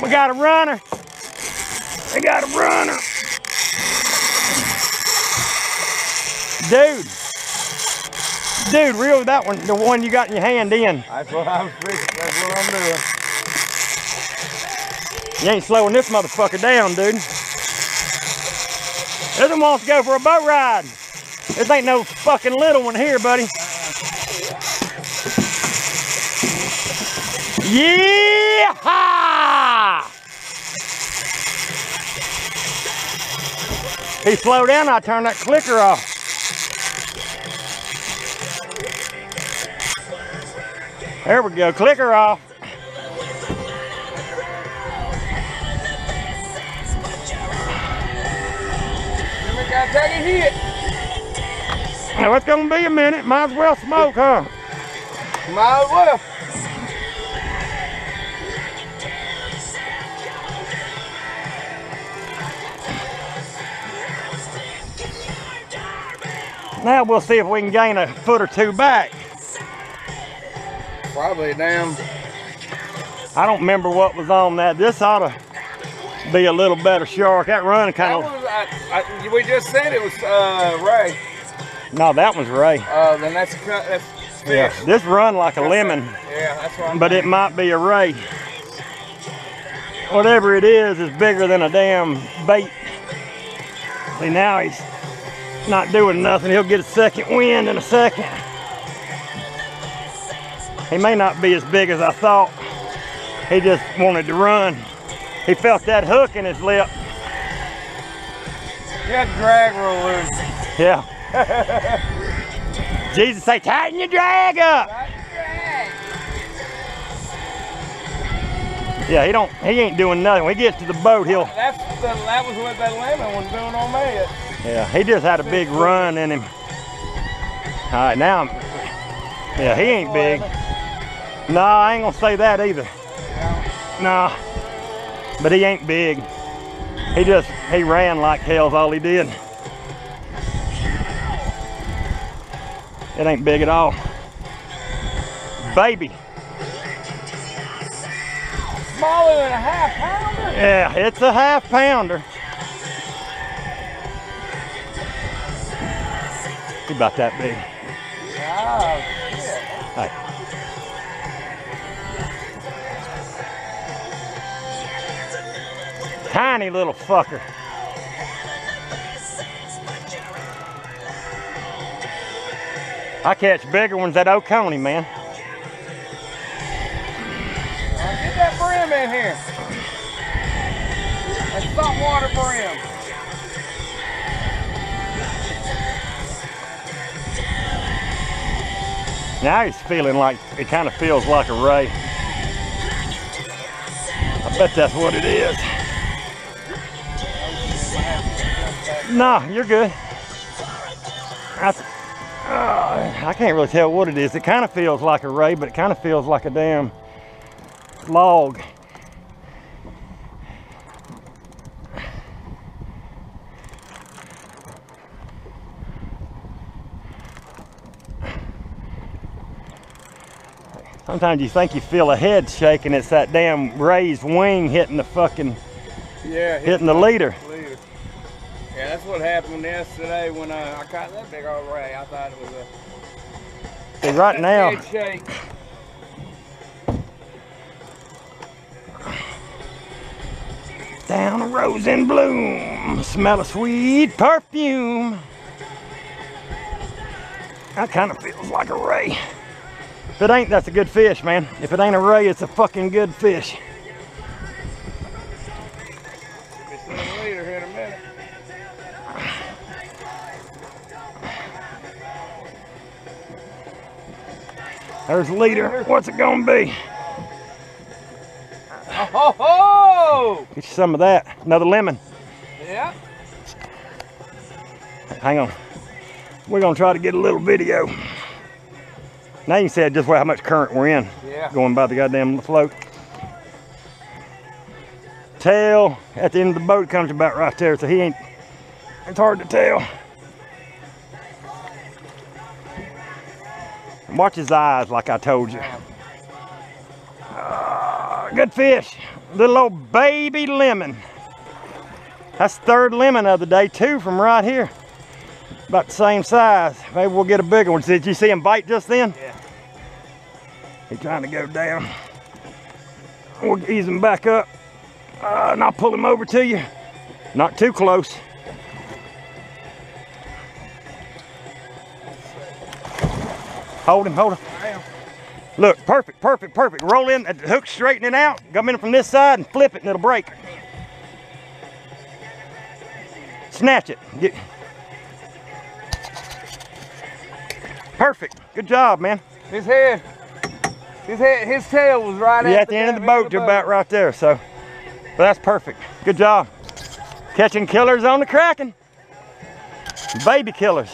We got a runner. We got a runner. Dude. Dude, reel that one, the one you got in your hand in. That's what I'm fixing. That's what I'm doing. You ain't slowing this motherfucker down, dude. This one wants to go for a boat ride. This ain't no fucking little one here, buddy. Yeah! He slowed down, I turned that clicker off. There we go, clicker off. Take a hit. Now it's gonna be a minute, might as well smoke, huh? Might as well. Now we'll see if we can gain a foot or two back. Probably damn. I don't remember what was on that. This ought to be a little better shark. That run That kind was, of, I, I, we just said it was uh, Ray. no, that one's Ray. Uh, then that's cut. That's fish. Yeah, this run like a lemon, Yeah, that's what I'm but it might be a Ray. Whatever it is, is bigger than a damn bait. See, now he's not doing nothing. He'll get a second wind in a second. He may not be as big as I thought. He just wanted to run. He felt that hook in his lip. You had drag real loose. Yeah. Jesus say, tighten your drag up. Yeah, he don't, he ain't doing nothing. When he gets to the boat, he'll, That's the, that was what that lemon was doing on me. Yeah, he just had a big run in him. All right, now, I'm, yeah, he ain't big. No, I ain't gonna say that either. No, but he ain't big. He just, he ran like hell's all he did. It ain't big at all. Baby. Smaller than a half pounder. Yeah, it's a half pounder. He about that big. Shit. Hey. Tiny little fucker. I catch bigger ones at Oconee, man. Get that brim in here. That saltwater brim. Now he's feeling like, it kind of feels like a ray. I bet that's what it is. No, you're good. That's, uh, I can't really tell what it is. It kind of feels like a ray, but it kind of feels like a damn log. Sometimes you think you feel a head shaking. It's that damn raised wing hitting the fucking, Yeah, hitting the leader. leader. Yeah, that's what happened yesterday when uh, I caught that big old ray. I thought it was a See, right now, head shake. down a rose in bloom, smell a sweet perfume. That kind of feels like a ray. If it ain't, that's a good fish, man. If it ain't a ray, it's a fucking good fish. Be seeing the leader here in a minute. There's a leader. What's it gonna be? Oh ho ho! Get you some of that. Another lemon. Yeah. Hang on. We're gonna try to get a little video. Now you can see just how much current we're in. Yeah. Going by the goddamn float. Tail at the end of the boat comes about right there, so he ain't. It's hard to tell. Watch his eyes, like I told you. Ah, good fish. Little old baby lemon. That's third lemon of the day too from right here. About the same size. Maybe we'll get a bigger one. Did you see him bite just then? Yeah. He's trying to go down. We'll ease him back up. Uh, and I'll pull him over to you. Not too close. Hold him, hold him. Look, perfect, perfect, perfect. Roll in, the hook straightening out. Come in from this side and flip it and it'll break. Snatch it. Get... Perfect. Good job, man. His head, his head, his tail was right Yeah, at the end of the boat, you're about right there. So, but that's perfect. Good job. Catching killers on the Kraken. Baby killers.